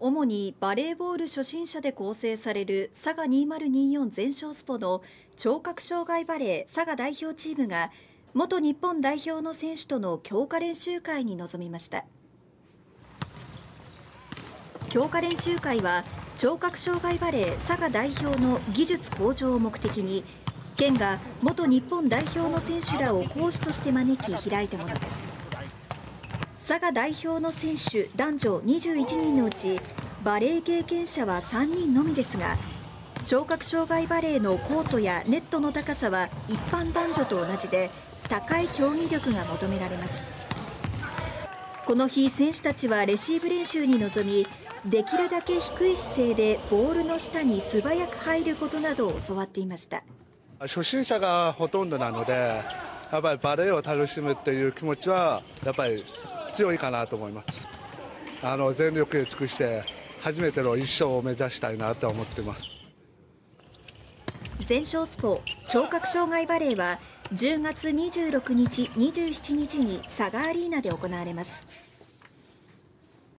主にバレーボール初心者で構成される佐賀2024全勝スポの聴覚障害バレー佐賀代表チームが元日本代表の選手との強化練習会に臨みました。強化練習会は聴覚障害バレー佐賀代表の技術向上を目的に県が元日本代表の選手らを講師として招き開いたものです。佐賀代表の選手男女21人のうちバレー経験者は3人のみですが聴覚障害バレーのコートやネットの高さは一般男女と同じで高い競技力が求められます。この日選手たちはレシーブ練習に臨みできるだけ低い姿勢でボールの下に素早く入ることなどを教わっていました。初心者がほとんどなのでやっぱりバレーを楽しむっていう気持ちはやっぱり強いかなと思います。あの全力で尽くして初めての一勝を目指したいなと思ってます。全勝スポ聴覚障害バレーは10月26日27日に佐賀アリーナで行われます。